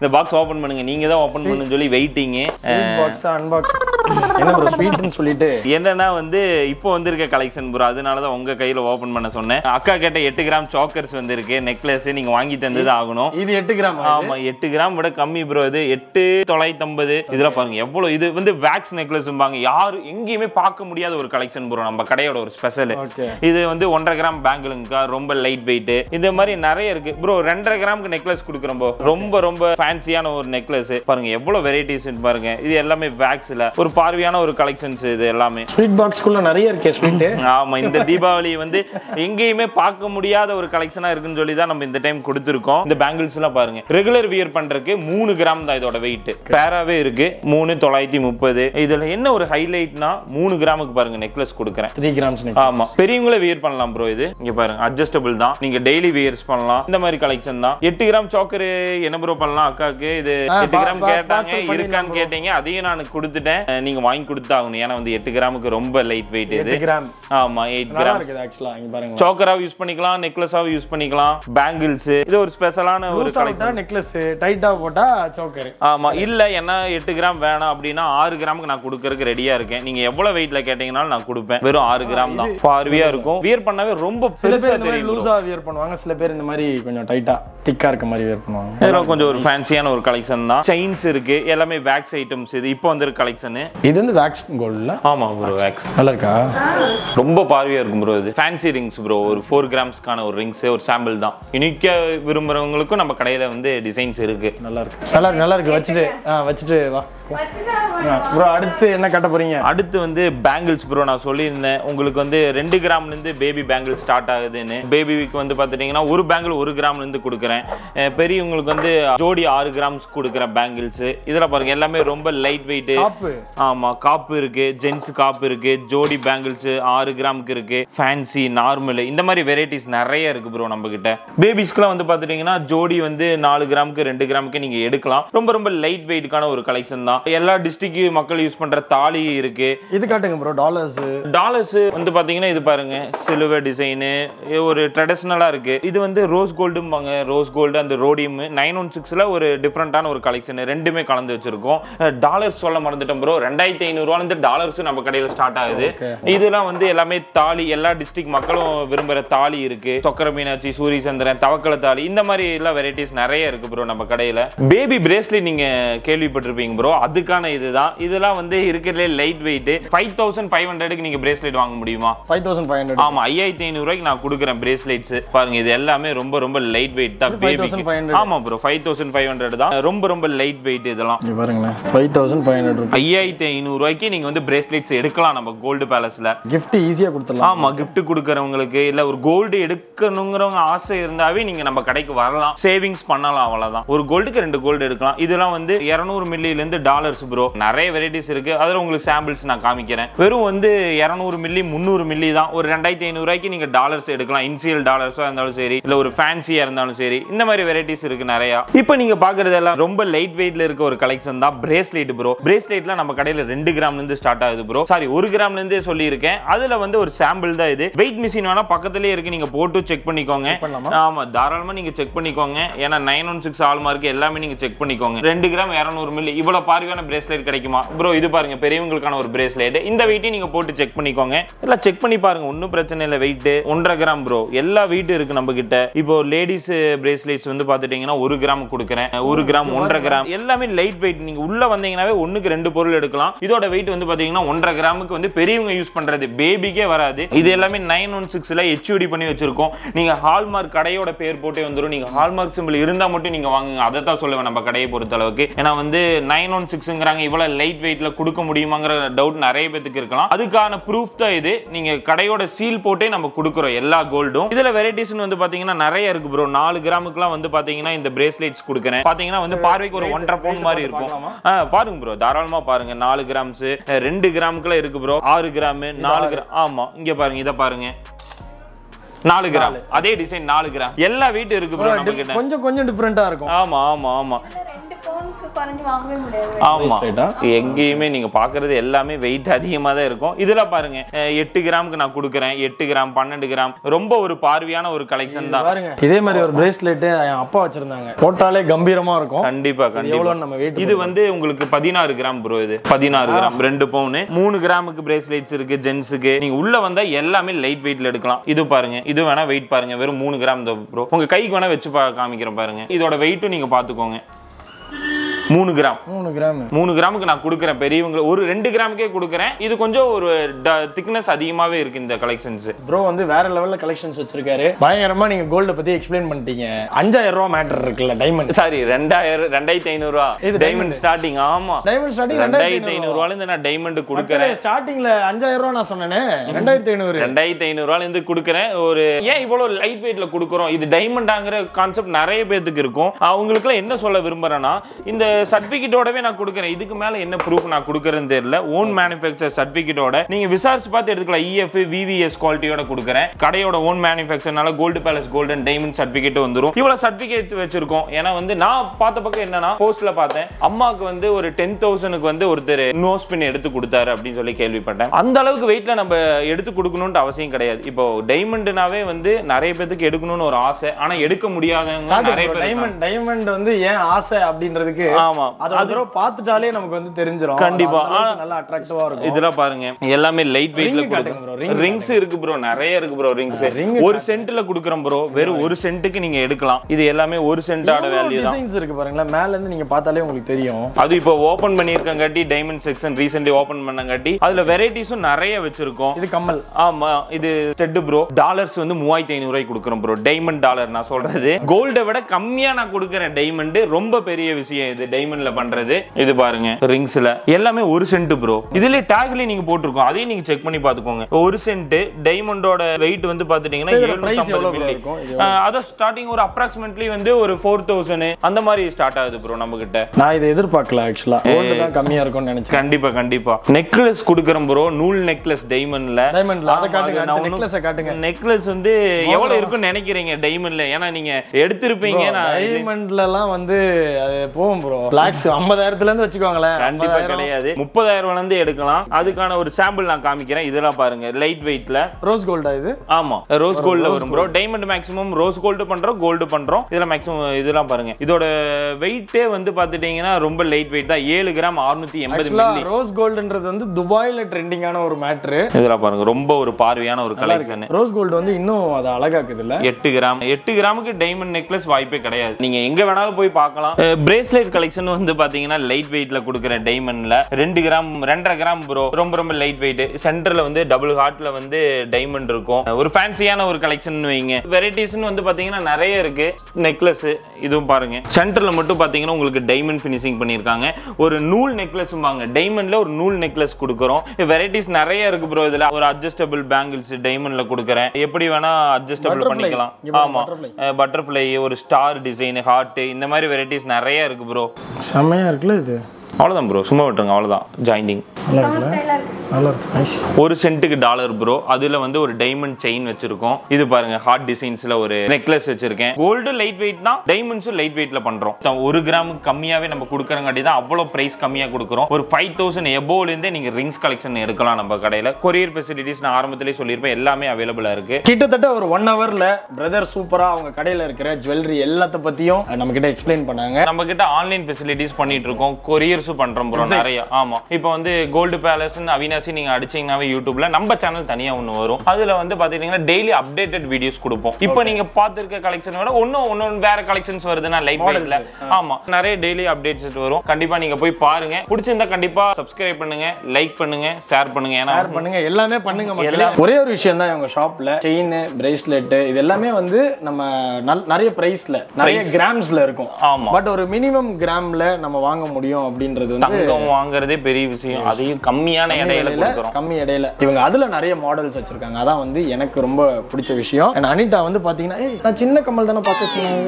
இந்த பாக்ஸ் ஓபன் பண்ணுங்க. நீங்க தான் ஓபன் பண்ணணும்னு சொல்லி வெயிட்டிங் பாக்ஸ் அன்பாக்ஸ் என்ன ப்ரோ ஸ்வீட்னு சொல்லிட்டு? என்னன்னா வந்து இப்போ வந்திருக்க கலெக்ஷன் ப்ரோ அதனால தான் உங்க கையில ஓபன் பண்ண சொன்னேன். அக்கா கேட்ட எட்டு கிராம் சாக்கர்ஸ் வந்திருக்கு நெக்லஸ் நீங்க வாங்கி தந்தது ஆகணும். இது எட்டு கிராம் ஆமா எட்டு கிராம் விட கம்மி ப்ரோ இது. எட்டு தொள்ளாயிரத்தி ஐம்பது இதெல்லாம் பாருங்க எவ்வளவு இது வந்து வேக்ஸ் நெக்லஸ்ம்பாங்க யாரும் எங்கேயுமே பார்க்க முடியாத ஒரு கலெக்ஷன் ப்ரோ நம்ம கடையோட ஒரு ஸ்பெஷல் இது வந்து ஒன்றரை கிராம் பேங்கிளுங்கக்கா ரொம்ப லைட் வெயிட் இந்த மாதிரி நிறைய இருக்கு. ப்ரோ ரெண்டரை கிராமுக்கு நெக்லஸ் கொடுக்குறோம். ரொம்ப ரொம்ப ஃபேன்சியான ஒரு நெக்லஸ் பாருங்க எவ்வளவு வெரைட்டிஸ் பாருங்க. இது எல்லாமே வேக்ஸ்ல ஒரு பார்வையான ஒரு கலெக்ஷன்ஸ் இது எல்லாமே. ஸ்வீட் பாக்ஸ்க்குள்ள நிறைய இருக்கே ஸ்வீட் ஆமா இந்த தீபாவளி வந்து எங்கேயுமே பார்க்க முடியாத ஒரு கலெக்ஷனா இருக்குன்னு சொல்லி தான் நம்ம இந்த டைம் கொடுத்துருக்கோம். இந்த பேங்கிள்ஸ் எல்லாம் பாருங்க. ரெகுலர் வியர் பண்றதுக்கு மூணு கிராம் தான் இதோட வெயிட் பேராவே இருக்கு. மூணு தொள்ளாயிரத்தி முப்பது. இதுல என்ன ஒரு ஹைலைட்னா மூணு கிராமுக்கு பாருங்க நெக்லஸ் கொடுக்குறேன். த்ரீ கிராம்ஸ் ஆமா பெரியவங்களே வியர் பண்ணலாம் ப்ரோ இது. இங்க பாருங்க அட்ஜஸ்டபிள் தான். நீங்க டெய்லி வியர்ஸ் பண்ணலாம். இந்த மாதிரி கலெக்ஷன் தான். எட்டு கிராம் சாக்கர் என்ன ப்ரோ பண்ணலாம் அக்காக்கு? இது எட்டு கிராம் கேட்டாங்க. இருக்கான்னு. கேட்டீங்க. அதையும் நான் கொடுத்துட்டேன். நீங்க வாங்கி கொடுத்தாகணும் ஏன்னா வந்து எட்டு கிராமுக்கு ரொம்ப லைட் வெயிட் இது. கிராம். ஆமா எயிட் கிராம் இருக்குது ஆக்சுவலா இங்க பாருங்க. சோக்கராவும் யூஸ் பண்ணிக்கலாம் நெக்லஸாவும் யூஸ் பண்ணிக்கலாம். பேங்கிள்ஸ் இது ஒரு ஸ்பெஷலான ஒரு கலெக்ஷன் நெக்லஸ் டைட்டா போட்டா சோக்கர் ஆமா இல்ல என்ன எட்டு கிராம் வேணாம் அப்படின்னா ஆறு கிராமுக்கு நான் கொடுக்கறதுக்கு ரெடியா இருக்கேன். நீங்க எவ்வளவு வெயிட்ல கேட்டீங்கனாலும் நான் கொடுப்பேன். வெறும் ஆறு கிராம் தான். பார்வையா இருக்கும். வியர் பண்ணவே ரொம்ப சில பெருசா பேர் இந்த மாதிரி தெரியும். லூசா வியர் பண்ணுவாங்க. சில பேர் இந்த மாதிரி கொஞ்சம் டைட்டா திக்கா இருக்க மாதிரி வியர் பண்ணுவாங்க. இதெல்லாம் கொஞ்சம் ஒரு ஃபேன்சியான ஒரு கலெக்ஷன் தான். செயின்ஸ் இருக்கு. எல்லாமே வேக்ஸ் ஐட்டம்ஸ் இது. இப்போ வந்திருக்க கலெக்ஷன் இது வந்து வேக்ஸ் கோல்ட்ல ஆமா ப்ரோ வேக்ஸ் நல்லா இருக்கா ரொம்ப பார்வையா இருக்கும் ப்ரோ இது. ஃபேன்சி ரிங்ஸ் ப்ரோ ஒரு ஃபோர் கிராம்ஸ்க்கான ஒரு ரிங்ஸ் ஒரு சாம்பிள் தான். யூனிக்க விரும்புறவங்களுக்கும் நம்ம கடையில வந்து டிசைன்ஸ் இருக்கு. நல்லா இருக்கு நல்லா நல்லா இருக்கு வச்சுட்டு ஆ வச்சுட்டு வா. ப்ரோ அடுத்து என்ன கட்ட போறீங்க? அடுத்து வந்து பேங்கிள்ஸ் ப்ரோ நான் சொல்லியிருந்தேன். உங்களுக்கு வந்து ரெண்டு கிராம்ல இருந்து பேபி பேங்கிள் ஸ்டார்ட் ஆகுதுன்னு பேபிக்கு வந்து பார்த்துட்டீங்கன்னா ஒரு பேங்கிள் ஒரு கிராம்ல இருந்து கொடுக்குறேன் பெரியவங்களுக்கு வந்து ஜோடி ஆறு கிராம்ஸ் கொடுக்குறேன் பேங்கிள்ஸ் இதெல்லாம் பாருங்க எல்லாமே ரொம்ப லைட் வெயிட் காப்பு ஆமா காப்பு இருக்கு ஜென்ஸ் காப்பு இருக்கு ஜோடி பேங்கிள்ஸ் ஆறு கிராமுக்கு இருக்கு ஃபேன்சி நார்மல் இந்த மாதிரி வெரைட்டிஸ் நிறைய இருக்கு ப்ரோ நம்ம கிட்ட பேபிஸ்க்குலாம் வந்து பார்த்துட்டீங்கன்னா ஜோடி வந்து நாலு கிராமுக்கு ரெண்டு கிராமுக்கு நீங்க எடுக்கலாம். ரொம்ப ரொம்ப லைட் வெயிட்டுக்கான ஒரு கலெக்ஷன் தான். எல்லா டிஸ்ட்ரிக்ட் மக்கள் யூஸ் பண்ற தாலி இருக்கு. இது காட்டுங்க ப்ரோ டாலர்ஸ் டாலர்ஸ் வந்து பாத்தீங்கன்னா இது பாருங்க சிலுவர் டிசைனு ஒரு ட்ரெடிஷ்னலா இருக்கு. இது வந்து ரோஸ் கோல்டும்பாங்க ரோஸ் கோல்டு அந்த ரோடியம் நைன் ஒன் சிக்ஸ்ல ஒரு டிஃப்ரெண்டான ஒரு கலெக்ஷன் ரெண்டுமே கலந்து வச்சிருக்கோம். டாலர்ஸ் சொல்ல மறந்துட்டோம் ப்ரோ ரெண்டாயிரத்தி ஐநூறுவால இருந்து டாலர்ஸ் நம்ம கடையில ஸ்டார்ட் ஆகுது. இதெல்லாம் வந்து எல்லாமே தாலி எல்லா டிஸ்ட்ரிக்ட் மக்களும் விரும்புற தாலி இருக்கு. சொக்கர மீனாட்சி சூரிய சந்திரன் தவக்கல தாலி இந்த மாதிரி எல்லாம் வெரைட்டிஸ் நிறைய இருக்கு ப்ரோ நம்ம கடையில. பேபி பிரேஸ்லெட் நீங்க கேள்விப்பட்டிருப்பீங்க ப்ரோ அதுக்கான இதுதான். இதெல்லாம் வந்து இருக்கிறதுலே light weight five thousand five ஹண்ட்ரடுக்கு நீங்க பிரேஸ்லெட் வாங்க முடியுமா? ஃபைவ் தௌசண்ட் ஃபைவ் ஹண்ட்ரட் ஆமா ஐயாயிரத்தி ஐநூறு ரூபாய்க்கு நான் கொடுக்குறேன் பிரேஸ்லெட்ஸ் பாருங்க இது எல்லாமே ரொம்ப ரொம்ப லைட் வெயிட் தான் இது 5500 பேபிக்கு ஆமா bro five thousand five hundred தான். ரொம்ப ரொம்ப லைட் வெயிட் இதெல்லாம். பாருங்களேன் ஃபைவ் தௌசண்ட் ஃபைவ் ஹண்ட்ரட் ஐயாயிரத்தி ஐநூறு ரூபாய்க்கு நீங்க வந்து பிரேஸ்லெட்ஸ் எடுக்கலாம் நம்ம கோல்டு பேலஸ்ல கிஃப்ட் ஈஸியா கொடுத்துடலாம். ஆமா கிஃப்ட் கொடுக்கறவங்களுக்கு இல்ல ஒரு கோல்டு எடுக்கணுங்கிறவங்க ஆசை இருந்தாவே நீங்க நம்ம கடைக்கு வரலாம். சேவிங்ஸ் பண்ணலாம் அவ்வளவுதான். ஒரு கோல்டுக்கு ரெண்டு கோல்டு எடுக்கலாம். இதெல்லாம் வந்து 200 மில்லில இருந்து டாலர்ஸ் ப்ரோ நிறைய வெரைட்டிஸ் இருக்கு. அதுல உங்களுக்கு சாம்பிள்ஸ் நான் காமிக்கிறேன். வெறும் வந்து 200 மில்லி முந்நூறு மில்லி தான். ஒரு ரெண்டாயிரத்தி ஐநூறு ரூபாய்க்கு நீங்க டாலர்ஸ் எடுக்கலாம். இன்சியல் டாலர்ஸா இருந்தாலும் சரி இல்ல ஒரு ஃபேன்சியா இருந்தாலும் சரி. இந்த மாதிரி வெரைட்டிஸ் இருக்கு நிறைய. இப்போ நீங்க பாக்குறது எல்லாம் ரொம்ப லைட் வெயிட்ல இருக்க ஒரு கலெக்ஷன் தான். பிரேஸ்லெட் ப்ரோ பிரேஸ்லெட்ல நம்ம கடையில ரெண்டு கிராம்ல இருந்து ஸ்டார்ட் ஆகுது ப்ரோ சாரி ஒரு கிராம்ல இருந்தே சொல்லியிருக்கேன். அதுல வந்து ஒரு சாம்பிள் தான் இது. வெயிட் மிஷின் வேணா பக்கத்துலயே இருக்கு. நீங்க போட்டு செக் பண்ணிக்கோங்க. பண்ணலாமா? ஆமா தாராளமா நீங்க செக் பண்ணிக்கோங்க. ஏன்னா nine one six hallmark எல்லாமே நீங்க செக் பண்ணிக்கோங்க. ரெண்டு கிராம் இரநூறு மில்லி இவ்வளவு பார்வையான பிரேஸ்லெட் கிடைக்குமா? ப்ரோ இது பாருங்க பெரியவங்களுக்கான ஒரு பிரேஸ்லெட் இந்த வெயிட்டையும் நீங்க போட்டு செக் பண்ணிக்கோங்க. எல்லாம் செக் பண்ணி பாருங்க. ஒன்றும் பிரச்சனை இல்லை. வெயிட் ஒன்றரை கிராம் ப்ரோ எல்லா வெயிட் இருக்கு நம்ம கிட்ட இப்போ லேடிஸ் பிரேஸ்லெட்ஸ் வந்து பார்த்துட்டீங்கன்னா ஒரு கிராம் கொடுக்குறேன். ஒரு கிராம் ஒன்றரை கிராம். எல்லாமே லைட் வெயிட் நீங்க உள்ள வந்தீங்கன்னாவே ஒண்ணுக்கு ரெண்டு பொருள் எடுக்கலாம். எடுக்கலாம் இதோட வெயிட் வந்து பாத்தீங்கன்னா ஒன்றரை கிராமுக்கு வந்து பெரியவங்க யூஸ் பண்றது பேபிக்கே வராது. இது எல்லாமே நைன் ஒன் சிக்ஸ்ல ஹெச்யூடி பண்ணி வச்சிருக்கோம். நீங்க ஹால்மார்க் கடையோட பேர் போட்டே வந்துடும் நீங்க ஹால்மார்க் சிம்பிள் இருந்தா மட்டும் நீங்க வாங்குங்க. அதை தான் சொல்லுவேன் நம்ம கடையை பொறுத்த அளவுக்கு ஏன்னா வந்து நைன் ஒன் சிக்ஸ்ங்கிறாங்க இவ்வளவு லைட் வெயிட்ல கொடுக்க முடியுமாங்கிற டவுட் நிறைய பேத்துக்கு இருக்கலாம். அதுக்கான ப்ரூஃப் தான் இது. நீங்க கடையோட சீல் போட்டே நம்ம கொடுக்குறோம் எல்லா கோல்டும் இதுல வெரைட்டிஸ்னு வந்து பாத்தீங்கன்னா நிறைய இருக்கு ப்ரோ நாலு கிராமுக்குலாம் வந்து பாத்தீங்கன்னா இந்த பிரேஸ்லெட்ஸ் கொடுக்குறேன். பாத்தீங்கன்னா வந்து பார்வைக்கு ஒரு ஒன்றரை பவுன் மாதிரி இருக்கும். பாருங்க ப்ரோ தாராளமா பாருங்க. நாலு கிராம்ஸ். ரெண்டு கிராமுக்குள்ள இருக்கு ப்ரோ ஆறு கிராம் நாலு கிராம் ஆமா இங்க பாருங்க இத பாருங்க. நாலு கிராம். அதே டிசைன் நாலு கிராம். எல்லா வெயிட் இருக்கு ப்ரோ நம்ம கிட்ட கொஞ்சம் கொஞ்சம் டிஃப்ரெண்டா இருக்கும். ஆமா ஆமா ஆமா. இதுல ரெண்டு பவுனுக்கு குறைஞ்சு வாங்கவே முடியாது. ஆமா. Bracelet ஆ? எங்கேயுமே நீங்க பாக்குறது எல்லாமே வெயிட் அதிகமா தான் இருக்கும். இதுல பாருங்க. எட்டு கிராமுக்கு நான் கொடுக்குறேன். எட்டு கிராம் பன்னெண்டு கிராம். ரொம்ப ஒரு பார்வையான ஒரு கலெக்ஷன் தான். பாருங்க. இதே மாதிரி ஒரு பிரேஸ்லெட் என் அப்பா வச்சிருந்தாங்க. போட்டாலே கம்பீரமா இருக்கும். கண்டிப்பா கண்டிப்பா. நம்ம weight இது வந்து உங்களுக்கு பதினாறு கிராம் ப்ரோ இது. பதினாறு கிராம். ரெண்டு பவுன். மூணு கிராமுக்கு பிரேஸ்லெட்ஸ் இருக்கு ஜென்ஸுக்கு நீங்க உள்ள வந்தா எல்லாமே லைட் வெயிட்ல எடுக்கலாம். இது பாருங்க. இது வேணா வெயிட் பாருங்க. வெறும் மூணு கிராம் தான் ப்ரோ உங்க கைக்கு வேணா வச்சு பா- காமிக்கிறேன் பாருங்க. இதோட வெயிட்டும் நீங்க பாத்துக்கோங்க மூணு கிராம். மூணு கிராம். மூணு கிராமுக்கு நான் கொடுக்குறேன் பெரியவங்க ஒரு ரெண்டு கிராமுக்கே கொடுக்குறேன். இது கொஞ்சம் ஒரு திக்னஸ் அதிகமாவே இருக்கு இந்த கலெக்ஷன்ஸ் ப்ரோ வந்து வேற லெவல்ல கலெக்ஷன்ஸ் வச்சிருக்காரு. பயங்கரமா நீங்க கோல்ட பத்தி எக்ஸ்பிளைன் பண்ணிட்டீங்க. அஞ்சாயிரம் ரூபாய் மேட்டர் இருக்குல்ல டைமண்ட் சாரி ரெண்டாயிரம் ரெண்டாயிரத்தி ஐநூறு ரூபா. இது டைமண்ட் ஸ்டார்டிங் ஆமா. டைமண்ட் ஸ்டார்டிங் ரெண்டாயிரத்தி ஐநூறு ரூபால இருந்து நான் டைமண்ட் கொடுக்குறேன். ஸ்டார்டிங்ல அஞ்சாயிரம் ரூபாய் நான் சொன்னேனே ரெண்டாயிரத்தி ஐநூறு. ரெண்டாயிரத்தி ஐநூறு ரூபால இருந்து கொடுக்குறேன். ஒரு ஏன் இவ்வளவு லைட் வெயிட்ல கொடுக்குறோம்? இது டைமண்டாங்கிற கான்செப்ட் நிறைய பேத்துக்கு இருக்கும். அவங்களுக்குலாம் என்ன சொல்ல விரும்புறேன்னா இந்த சர்டிபிகேட்டோடவே நான் கொடுக்குறேன். இதுக்கு மேல என்ன ப்ரூஃப் நான் கொடுக்குறேன்னு தெரியல. ஓன் மேனுஃபேக்சர் சர்டிபிகேட்டோட நீங்க விசாரிச்சு பார்த்து எடுத்துக்கலாம். இஎஃப் விவிஎஸ் குவாலிட்டியோட கொடுக்குறேன். கடையோட own மேனுஃபேக்சர்னால Gold Palace golden diamond certificate வந்துரும். இவ்வளவு சர்டிபிகேட் வச்சிருக்கோம். ஏன்னா வந்து நான் பார்த்த பக்கம் என்னன்னா போஸ்ட்ல பார்த்தேன். அம்மாவுக்கு வந்து ஒரு டென் தௌசண்ட்க்கு வந்து ஒருத்தர் நோஸ் பின் எடுத்து கொடுத்தாரு அப்படின்னு சொல்லி கேள்விப்பட்டேன். அந்த அளவுக்கு வெயிட்ல நம்ம எடுத்து கொடுக்கணும்னு அவசியம் கிடையாது. இப்போ டைமண்ட்னாவே வந்து நிறைய பேத்துக்கு எடுக்கணும்னு ஒரு ஆசை. ஆனா எடுக்க முடியாதவங்க நிறைய பேர். டைமண்ட் டைமண்ட் வந்து ஏன் ஆசை அப்படின்றதுக்கு ஆமா. அது பார்த்துட்டாலே நமக்கு வந்து தெரிஞ்சிரும். கண்டிப்பா. நல்லா அட்ராக்டிவா இருக்கும். இதெல்லாம் பாருங்க. எல்லாமே லைட் வெயிட்ல ring ரிங்ஸ் இருக்கு ப்ரோ நிறைய இருக்கு ப்ரோ ரிங்ஸ் ஒரு சென்ட்ல குடுக்குறோம் ப்ரோ வெறும் ஒரு சென்ட்டுக்கு நீங்க எடுக்கலாம். இது எல்லாமே ஒரு சென்ட்டோட வேல்யூ தான். டிசைன்ஸ் இருக்கு பாருங்களேன். மேல இருந்து நீங்க பார்த்தாலே உங்களுக்கு தெரியும். அது இப்போ ஓபன் பண்ணிருக்கங்காட்டி டைமண்ட் செக்ஷன் ரீசென்ட்லி ஓபன் பண்ணங்காட்டி அதுல வெரைட்டிஸும் நிறைய வச்சிருக்கோம். இது கம்மல். ஆமா இது ஸ்டெட் ப்ரோ டாலர்ஸ் வந்து மூவாயிரத்தி ஐநூறு ரூபாய்க்கு கொடுக்குறோம் ப்ரோ டைமண்ட் டாலர் நான் சொல்றது. கோல்டை விட கம்மியா நான் கொடுக்குறேன் டைமண்ட் ரொம்ப பெரிய விஷயம் இது. டைமண்ட்ல பண்றது. இது பாருங்க ரிங்ஸ்ல எல்லாமே ஒரு சென்ட் ப்ரோ இதுல டேக்ல நீங்க போட்டிருக்கோம். அதையும் நீங்க செக் பண்ணி பாத்துக்கோங்க ஒரு சென்ட் டைமண்டோட வெயிட் வந்து பாத்துட்டீங்கன்னா இதோட price 750 எவ்வளவு bro மில்லி இருக்கும்? இது அதான் ஸ்டார்டிங் ஒரு அப்ராக்சிமேட்லி வந்து ஒரு ஃபோர் தௌசண்ட் அந்த மாதிரி ஸ்டார்ட் ஆகுது ப்ரோ நம்ம கிட்ட நான் இதை எதிர்பார்க்கல ஆக்சுவலா தான் கம்மியா இருக்கும்னு நினைச்சேன். கண்டிப்பா கண்டிப்பா. நெக்லஸ் கொடுக்குறோம் ப்ரோ நூல் நெக்லஸ் டைமண்ட்ல டைமண்ட்ல அதை காட்டுங்க நெக்லஸை காட்டுங்க. நெக்லஸ் வந்து எவ்வளவு இருக்கும்னு நினைக்கிறீங்க டைமண்ட்ல ஏன்னா நீங்க எடுத்திருப்பீங்க நான் டைமண்ட்ல எல்லாம் வந்து அது போகும் ப்ரோ பிளாக்ஸ் ஐம்பதாயிரத்துல இருந்து வச்சுக்கோங்களேன். கண்டிப்பா 50,000 கிடையாது. முப்பதாயிரம் இருந்து எடுக்கலாம். அதுக்கான ஒரு சாம்பிள் நான் காமிக்கிறேன். இதெல்லாம் பாருங்க லைட் வெயிட்ல ரோஸ் கோல்டா இது? ஆமா. ரோஸ் கோல்ட்ல வரும் bro diamond maximum rose gold பண்றோம் கோல்டு பண்றோம். இதுல மேக்ஸிமம் இதெல்லாம் பாருங்க. இதோட வெயிட்டே வந்து பாத்துட்டீங்கன்னா ரொம்ப லைட் வெயிட் தான். ஏழு கிராம் அறுநூத்தி எண்பது ரோஸ் கோல்டுன்றது வந்து துபாயில ட்ரெண்டிங்கான ஒரு மேட்ரு இதெல்லாம் பாருங்க ரொம்ப ஒரு பார்வையான ஒரு கலெக்ஷன் ரோஸ் கோல்டு வந்து இன்னும் அதை அழகாக்குது இல்ல? எட்டு கிராம். எட்டு கிராமுக்கு டைமண்ட் நெக்லஸ் வாய்ப்பே கிடையாது. நீங்க எங்க வேணாலும் போய் பார்க்கலாம். பிரேஸ்லெட் கலெக்ஷன் வந்து பாத்தீங்கன்னா லைட் வெயிட்ல கொடுக்குற டைமண்ட்ல ரெண்டு கிராம் ரெண்டரை கிராம் ப்ரோ ரொம்ப ரொம்ப லைட் வெயிட் சென்டர்ல வந்து டபுள் ஹார்ட்ல வந்து டைமண்ட் இருக்கும். ஒரு ஃபேன்சியான ஒரு கலெக்ஷன் வைங்க. வெரைட்டிஸ்னு வந்து பாத்தீங்கன்னா நிறைய இருக்கு. நெக்லஸ் இதுவும் பாருங்க. சென்டர்ல மட்டும் பாத்தீங்கன்னா உங்களுக்கு டைமண்ட் ஃபினிஷிங் பண்ணிருக்காங்க ஒரு நூல் நெக்லஸ் வாங்க. டைமண்ட்ல ஒரு நூல் நெக்லஸ் கொடுக்குறோம். வெரைட்டிஸ் நிறைய இருக்கு ப்ரோ இதுல. ஒரு அட்ஜஸ்டபிள் பேங்கிள்ஸ் டைமண்ட்ல கொடுக்குறேன். எப்படி வேணா அட்ஜஸ்டபிள். பண்ணிக்கலாம். இங்க பாருங்க, ஆமா. butterfly. பட்டர்ஃப்ளை ஒரு ஸ்டார் டிசைன் ஹார்ட் இந்த மாதிரி வெரைட்டிஸ் நிறைய இருக்கு ப்ரோ செம்மையா இருக்குல்ல இது? அவ்வளவுதான் ப்ரோ சும்மா விட்டுருங்க அவ்வளவுதான். ஜாயிண்டிங் நல்லா செம இருக்குல்ல? ஸ்டைலா இருக்கு நல்லா இருக்கு. நைஸ் ஒரு சென்ட்டுக்கு டாலர் ப்ரோ அதுல வந்து ஒரு டைமண்ட் செயின் வச்சிருக்கோம். இது பாருங்க ஹார்ட் டிசைன்ஸ்ல ஒரு நெக்லஸ் வச்சிருக்கேன். கோல்டு லைட் வெயிட் தான் டைமண்ட்ஸும் லைட் வெயிட்ல பண்றோம். ஒரு கிராமுக்கு கம்மியாவே நம்ம கொடுக்கறங்காட்டி தான் அவ்வளவு பிரைஸ் கம்மியா கொடுக்குறோம். ஒரு ஃபைவ் தௌசண்ட் எபோல இருந்தே நீங்க ரிங்ஸ் கலெக்ஷன் எடுக்கலாம் நம்ம கடையில. கொரியர் ஃபெசிலிட்டிஸ் நான் ஆரம்பத்திலே சொல்லியிருப்பேன் எல்லாமே அவைலபிளா இருக்கு. கிட்டத்தட்ட ஒரு ஒன் ஹவர்ல பிரதர் சூப்பரா அவங்க கடையில இருக்கிற ஜுவல்லரி எல்லாத்த பத்தியும் நம்ம கிட்ட எக்ஸ்பிளைன் பண்ணாங்க. நம்ம கிட்ட ஆன்லைன் ஃபெசிலிட்டிஸ் பண்ணிட்டு இருக்கோம். கொரியர்ஸும் பண்றோம் ப்ரோ நிறைய. ஆமா. இப்போ வந்து கோல்டு பேலஸ் அவினாசி அவினாசி நீங்க அடிச்சீங்கன்னாவே யூடியூப்ல நம்ம சேனல் தனியா ஒன்று வரும். அதுல வந்து பாத்தீங்கன்னா டெய்லி அப்டேட்டட் வீடியோஸ் கொடுப்போம். இப்போ நீங்க பார்த்திருக்க கலெக்ஷன் விட ஒன்னும் ஒன்னொன்று வேற கலெக்ஷன்ஸ் வருதுன்னா லைட் வெயிட்ல ஆமா. நிறைய டெய்லி அப்டேட்ஸ் வரும். கண்டிப்பா நீங்க போய் பாருங்க. பிடிச்சிருந்தா கண்டிப்பா சப்ஸ்கிரைப் பண்ணுங்க லைக் பண்ணுங்க ஷேர் பண்ணுங்க. ஏன்னா பண்ணுங்க. எல்லாமே பண்ணுங்க மக்களே. ஒரே ஒரு விஷயம் தான் இவங்க ஷாப்ல செயின் பிரேஸ்லெட் இது எல்லாமே வந்து நம்ம நிறைய பிரைஸ்ல நிறைய கிராம்ஸ்ல இருக்கும். ஆமா. பட் ஒரு மினிமம் கிராம்ல நம்ம வாங்க முடியும் அப்படின்றது வந்து தங்கம் வாங்குறதே பெரிய விஷயம். அதையும் கம்மியான இடையில கொடுக்குறோம். கம்மி இடையில இவங்க அதுல நிறைய மாடல்ஸ் வச்சிருக்காங்க. அதான் வந்து எனக்கு ரொம்ப பிடிச்ச விஷயம். And அனிதா வந்து பாத்தீங்கன்னா நான் சின்ன கம்மல் தானே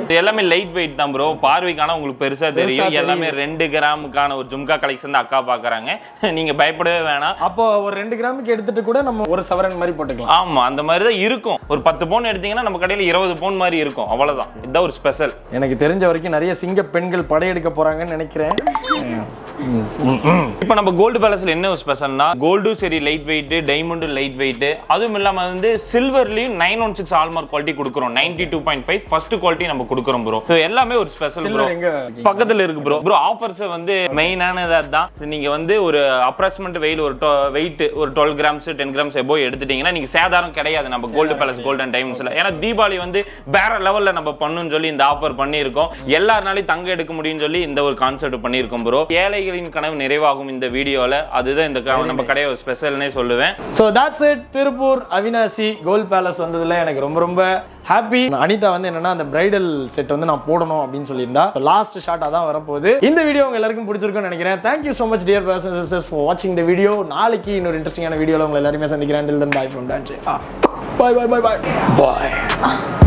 இது எல்லாமே லைட் வெயிட் தான் ப்ரோ பார்வைக்கான உங்களுக்கு பெருசா தெரியும். எல்லாமே ரெண்டு கிராமுக்கான ஒரு ஜும்கா கலெக்ஷன் தான் அக்கா பாக்குறாங்க. நீங்க பயப்படவே வேணாம். அப்போ ஒரு ரெண்டு கிராமுக்கு எடுத்துட்டு கூட நம்ம ஒரு சவரன் மாதிரி போட்டுக்கலாம். ஆமா அந்த மாதிரி தான் இருக்கும். ஒரு பத்து பவுன் எடுத்தீங்கன்னா நம்ம கடையில இருபது பவுன் மாதிரி இருக்கும். அவ்வளவுதான். இதுதான் ஒரு ஸ்பெஷல் எனக்கு தெரிஞ்ச வரைக்கும் நிறைய சிங்க பெண்கள் படையெடுக்க போறாங்கன்னு நினைக்கிறேன். இப்போ நம்ம கோல்டு பேலஸ்ல என்ன ஸ்பெஷல்னா கோல்டும் சரி லைட் வெயிட் டைமண்டும் லைட் வெயிட் அதுவும் இல்லாம வந்து சில்வர்லயும் nine one six hallmark quality கொடுக்குறோம். Ninety two point five first quality நம்ம கொடுக்குறோம் ப்ரோ எல்லாமே ஒரு ஸ்பெஷல் ப்ரோ பக்கத்துல இருக்கு ப்ரோ ப்ரோ ஆஃபர்ஸ் வந்து மெயினானது அதுதான். So, நீங்க வந்து ஒரு அப்ராக்சிமேட் வெயில் ஒரு வெயிட் ஒரு டுவெல் கிராம்ஸ் டென் கிராம்ஸ் எபோ எடுத்துட்டீங்கன்னா நீங்க சேதாரம் கிடையாது நம்ம கோல்டு பேலஸ் கோல்டன் டைமண்ட்ஸ்ல ஏன்னா தீபாவளி வந்து வேற லெவல்ல நம்ம பண்ணணும்னு சொல்லி இந்த ஆஃபர் பண்ணியிருக்கோம். எல்லாருனாலையும் தங்க எடுக்க முடியும்னு சொல்லி இந்த ஒரு கான்செப்ட் பண்ணியிருக்கோம் ப்ரோ ஏழைகளின் கனவு நிறைவாகும் இந்த வீடியோல. அதுதான் இந்த நம்ம கடையை ஸ்பெஷல்னே சொல்லுவேன். So that's it. Tiruppur Avinashi Gold Palace வந்ததுல எனக்கு ரொம்ப ரொம்ப ஹாப்பி அனிதா வந்து என்னன்னா அந்த பிரைடல் செட் வந்து நான் போடணும் அப்படின்னு சொல்லியிருந்தா. லாஸ்ட் ஷார்ட்டாக தான் வரப்போகுது. இந்த வீடியோ உங்க எல்லாருக்கும் பிடிச்சிருக்கும்னு நினைக்கிறேன். Thank you so much dear persons for வாட்சிங் த வீடியோ நாளைக்கு இன்னொரு இன்ட்ரெஸ்டிங்கான வீடியோவில் உங்களை எல்லாருமே சந்திக்கிறேன். டில் தன் bye from bye bye bye bye bye